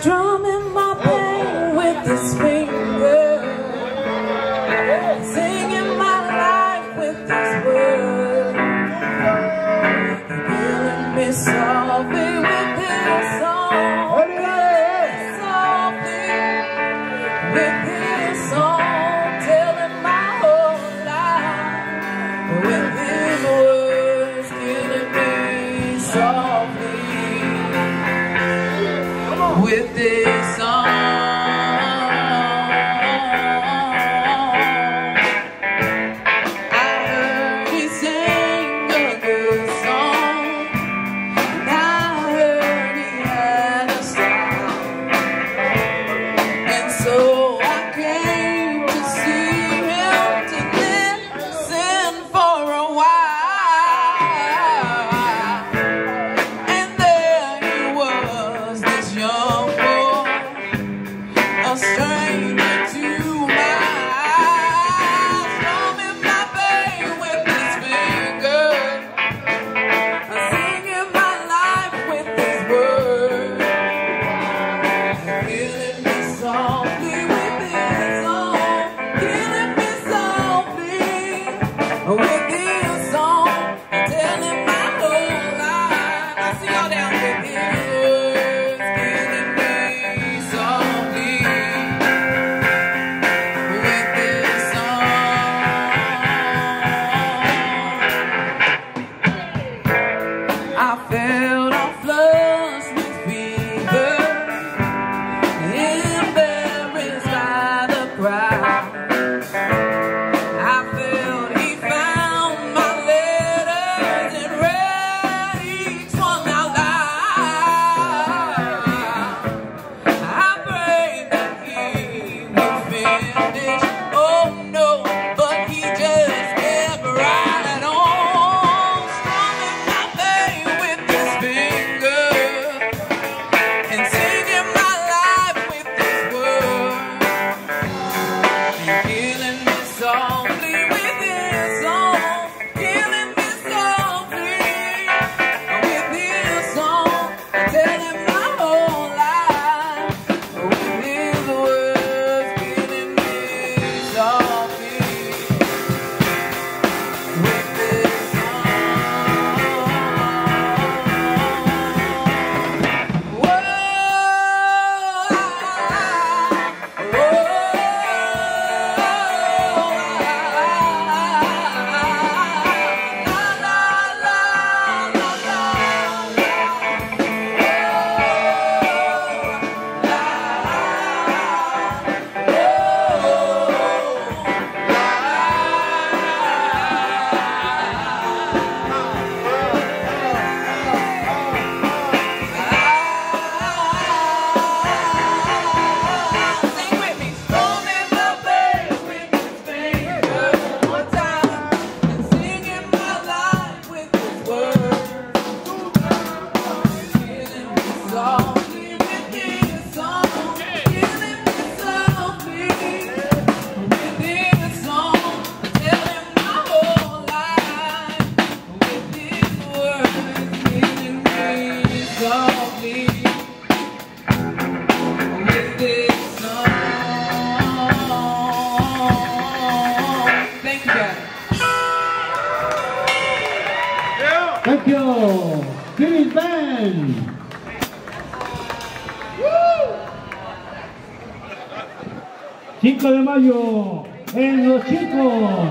strumming my birthday song. Thank you. Philip Band. 5 de mayo en los chicos.